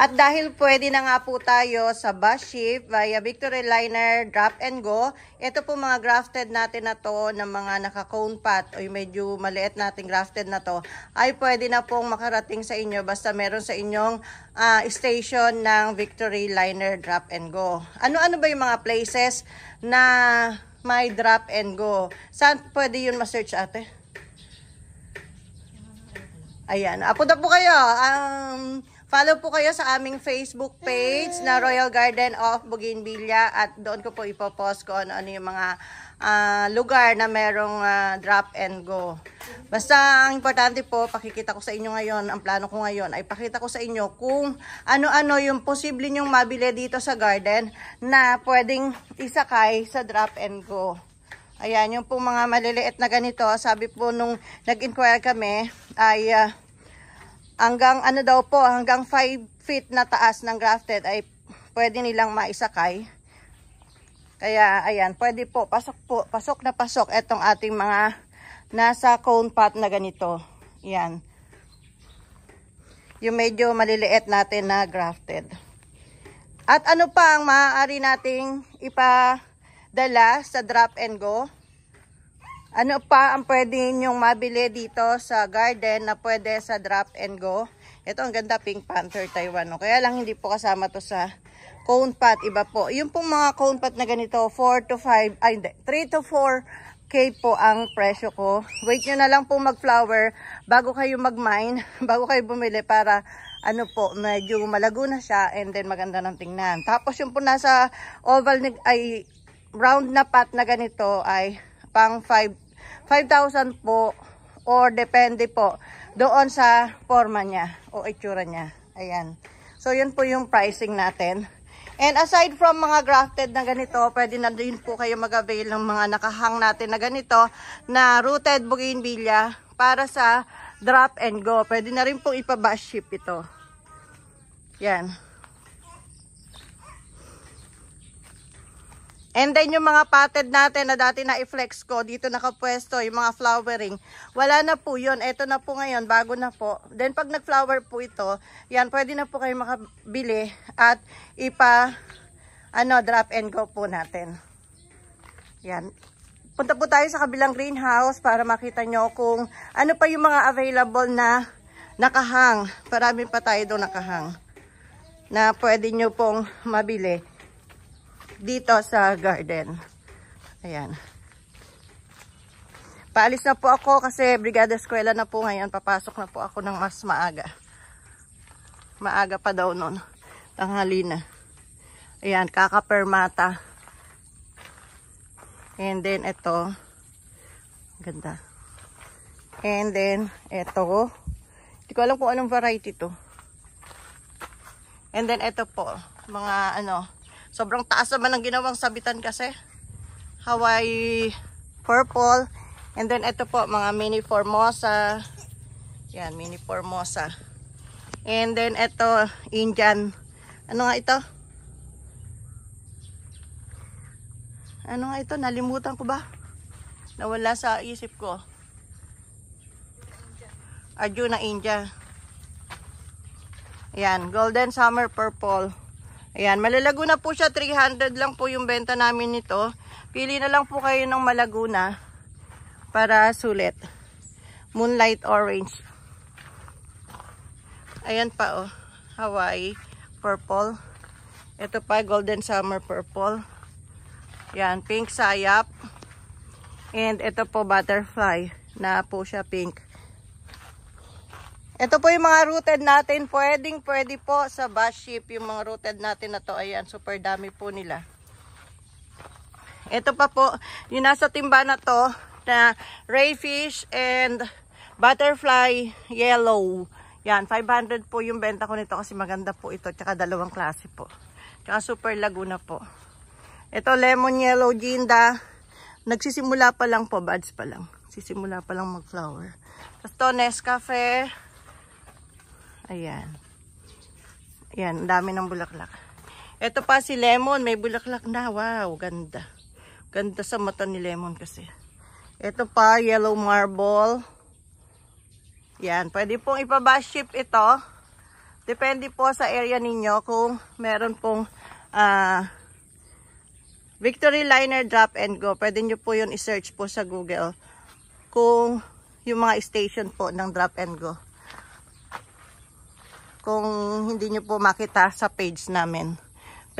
At dahil pwede na nga po tayo sa bus ship via Victory Liner Drop and Go, ito po mga grafted natin na to ng mga naka-cone pot o medyo maliit nating grafted na to ay pwede na pong makarating sa inyo basta meron sa inyong uh, station ng Victory Liner Drop and Go. Ano-ano ba yung mga places na may drop and go? Saan pwede yun ma-search ate? Ayan. Apo na po kayo. Um, Follow po kayo sa aming Facebook page na Royal Garden of Bougainvillea at doon ko po ipopost ko ano, ano yung mga uh, lugar na merong uh, drop and go. Basta ang importante po, pakikita ko sa inyo ngayon, ang plano ko ngayon ay pakita ko sa inyo kung ano-ano yung posible nyong mabili dito sa garden na pwedeng isakay sa drop and go. Ayan, yung po mga maliliit na ganito, sabi po nung nag-inquire kami ay uh, hanggang ano daw po, hanggang 5 feet na taas ng grafted ay pwede nilang maisakay. Kaya ayan, pwede po, pasok po, pasok na pasok itong ating mga nasa cone pot na ganito. Yan. Yung medyo maliliit natin na grafted. At ano pa ang maaari nating ipadala sa drop and go? Ano pa ang pwede nyong mabili dito sa garden na pwede sa drop and go? Ito ang ganda Pink Panther Taiwan. No? Kaya lang hindi po kasama to sa cone pot. Iba po. Yung pong mga cone pot na ganito, 4 to 5, ay hindi, 3 to 4 K po ang presyo ko. Wait nyo na lang po mag-flower bago kayo mag-mine, bago kayo bumili para ano po, medyo malago na siya and then maganda ng tingnan. Tapos yung po nasa oval ay round na pot na ganito ay pang 5 5,000 po or depende po doon sa forma niya o itsura niya. Ayan. So, yun po yung pricing natin. And aside from mga grafted na ganito, pwede na din po kayo mag-avail ng mga nakahang natin na ganito na rooted bougainvillea para sa drop and go. Pwede na rin po ipabash ship ito. Yan. And then yung mga potted natin na dati na i-flex ko, dito nakapwesto, yung mga flowering, wala na po yun. Ito na po ngayon, bago na po. Then pag nag-flower po ito, yan, pwede na po kayo makabili at ipa, ano, drop and go po natin. Yan. Punta po tayo sa kabilang greenhouse para makita nyo kung ano pa yung mga available na nakahang. Parami pa tayo doon nakahang na pwede nyo pong mabili dito sa garden. Ayan. Paalis na po ako kasi brigada eskwela na po ngayon. Papasok na po ako ng mas maaga. Maaga pa daw nun. Tanghali na. Ayan, kakapermata. And then ito. Ganda. And then ito. Hindi ko alam kung anong variety to. And then ito po. Mga ano, Sobrang taas naman ang ginawang sabitan kasi. Hawaii purple. And then ito po mga mini formosa. Yan, mini formosa. And then ito Indian. Ano nga ito? Ano nga ito? Nalimutan ko ba? Nawala sa isip ko. Arjuna India. Ayan, golden summer purple. Ayan, malalago na po siya. 300 lang po yung benta namin nito. Pili na lang po kayo ng malaguna para sulit. Moonlight orange. Ayan pa oh. Hawaii purple. Ito pa golden summer purple. Yan, pink sayap. And ito po butterfly na po siya pink. Ito po yung mga rooted natin. Pwedeng pwede po sa bus ship yung mga rooted natin na to. Ayan, super dami po nila. Ito pa po, yung nasa timba na to na rayfish and butterfly yellow. Yan, 500 po yung benta ko nito kasi maganda po ito. Tsaka dalawang klase po. Tsaka super laguna po. Ito lemon yellow ginda. Nagsisimula pa lang po, buds pa lang. Sisimula pa lang mag-flower. Tapos to Nescafe. Ayan. Ayan, dami ng bulaklak. Ito pa si Lemon, may bulaklak na. Wow, ganda. Ganda sa mata ni Lemon kasi. Ito pa, yellow marble. Yan, pwede pong ipabash ship ito. Depende po sa area ninyo kung meron pong ah, Victory Liner Drop and Go. Pwede nyo po yun i-search po sa Google kung yung mga station po ng Drop and Go. Kung hindi nyo po makita sa page namin.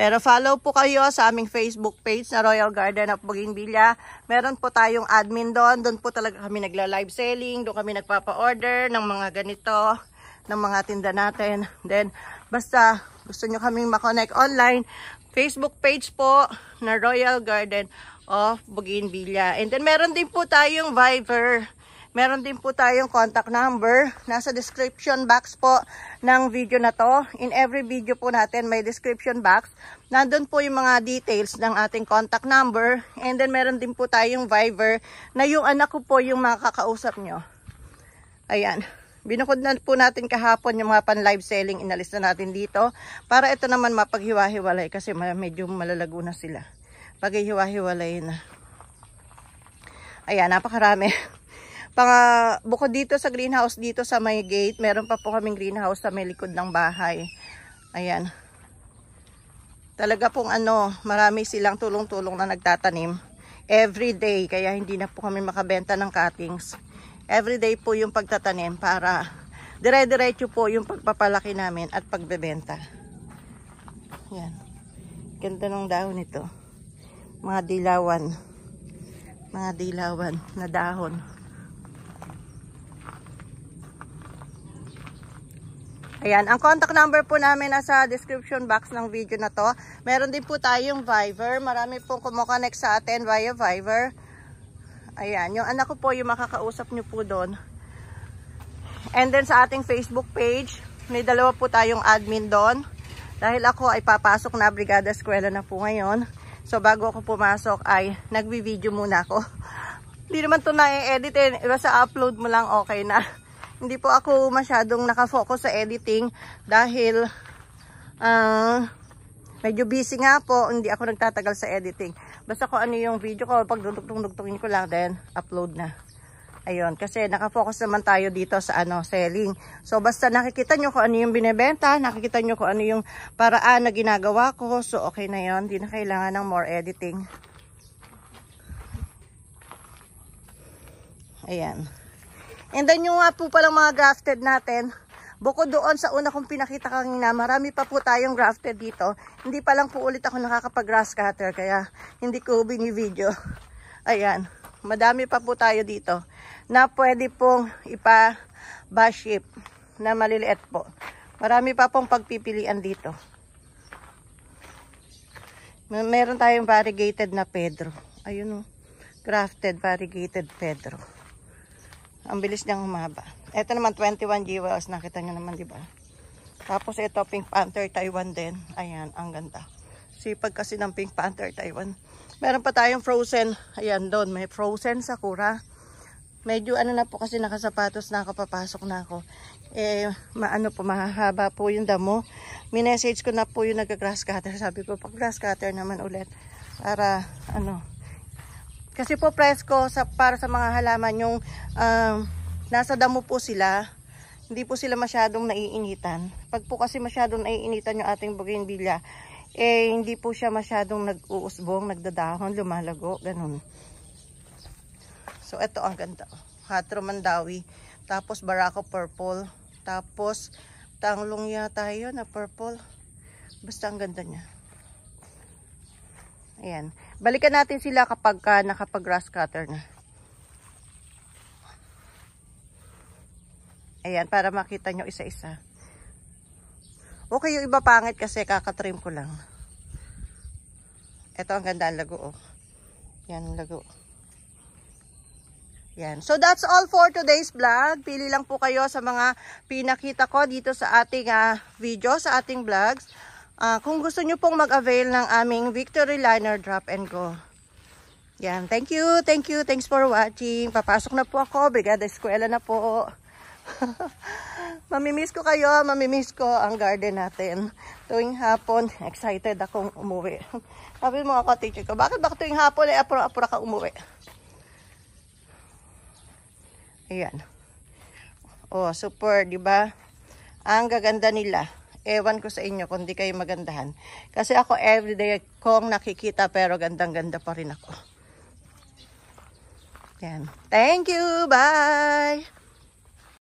Pero follow po kayo sa aming Facebook page na Royal Garden of Bougainvillea. Meron po tayong admin doon. Doon po talaga kami nagla-live selling. Doon kami nagpapa-order ng mga ganito, ng mga tinda natin. Then, basta gusto nyo kaming makonect online, Facebook page po na Royal Garden of Bougainvillea. And then, meron din po tayong Viber. Meron din po tayong contact number. Nasa description box po ng video na to. In every video po natin may description box. Nandun po yung mga details ng ating contact number. And then meron din po tayong Viber na yung anak ko po yung makakausap nyo. Ayan. Binukod na po natin kahapon yung mga pan-live selling. Inalis na natin dito. Para ito naman mapaghiwa-hiwalay kasi medyo malalago na sila. Paghiwa-hiwalay na. Ayan, napakarami. Pang, bukod dito sa greenhouse dito sa may gate, meron pa po kaming greenhouse sa may likod ng bahay. Ayan. Talaga pong ano, marami silang tulong-tulong na nagtatanim. Every day, kaya hindi na po kami makabenta ng cuttings. Every day po yung pagtatanim para dire-diretso po yung pagpapalaki namin at pagbebenta. Yan. Ganda ng dahon nito. Mga dilawan. Mga dilawan na dahon. Ayan, ang contact number po namin nasa description box ng video na to. Meron din po tayong Viber. Marami pong kumukonnect sa atin via Viber. Ayan, yung anak ko po yung makakausap nyo po doon. And then sa ating Facebook page, may dalawa po tayong admin doon. Dahil ako ay papasok na Brigada Eskwela na po ngayon. So bago ako pumasok ay nagbi-video muna ako. Hindi naman to na-edit eh. Basta upload mo lang okay na. Hindi po ako masyadong nakafocus sa editing dahil uh, medyo busy nga po. Hindi ako nagtatagal sa editing. Basta ko ano yung video ko, pag dugtong-dugtongin ko lang, then upload na. Ayun, kasi nakafocus naman tayo dito sa ano, selling. So basta nakikita nyo kung ano yung binebenta, nakikita nyo kung ano yung paraan na ginagawa ko. So okay na yon hindi na kailangan ng more editing. Ayan. And then yung nga po palang mga grafted natin, bukod doon sa una kong pinakita kanina, marami pa po tayong grafted dito. Hindi pa lang po ulit ako nakakapag-grass cutter, kaya hindi ko bini-video. Ayan, madami pa po tayo dito na pwede pong ipa-baship na maliliit po. Marami pa pong pagpipilian dito. Meron tayong variegated na Pedro. Ayun o. Grafted variegated Pedro. Ang bilis niyang humaba. Ito naman 21 jewels. Nakita niyo naman, di ba? Tapos ito Pink Panther Taiwan din. Ayan, ang ganda. Sipag kasi ng Pink Panther Taiwan. Meron pa tayong frozen. Ayan doon, may frozen sakura. Medyo ano na po kasi nakasapatos na ako, papasok na ako. Eh, maano po, mahahaba po yung damo. Minessage ko na po yung nag-grass cutter. Sabi ko, pag grass cutter naman ulit. Para, ano, kasi po presko sa, para sa mga halaman yung um, nasa damo po sila, hindi po sila masyadong naiinitan. Pag po kasi masyadong naiinitan yung ating bougainvillea, eh hindi po siya masyadong nag-uusbong, nagdadahon, lumalago, ganun. So ito ang ganda. Hatro Mandawi, tapos Barako Purple, tapos Tanglong yata yun na purple. Basta ang ganda niya. Ayan. Balikan natin sila kapag ka nakapag grass cutter na. Ayan, para makita nyo isa-isa. Okay, yung iba pangit kasi kakatrim ko lang. Ito ang ganda ang lago, oh. Yan, lago. Yan. So, that's all for today's vlog. Pili lang po kayo sa mga pinakita ko dito sa ating uh, video, sa ating vlogs. Uh, kung gusto nyo pong mag-avail ng aming Victory Liner Drop and Go. Yan. Thank you. Thank you. Thanks for watching. Papasok na po ako. Brigada Eskwela na po. mamimiss ko kayo. Mamimiss ko ang garden natin. Tuwing hapon, excited akong umuwi. Sabi mo ako, teacher ko, bakit bakit tuwing hapon ay eh, apura-apura ka umuwi? Ayan. Oh, super, di ba? Ang gaganda nila. Ewan ko sa inyo kung di kayo magandahan. Kasi ako everyday kong nakikita pero gandang-ganda pa rin ako. Yan. Thank you. Bye.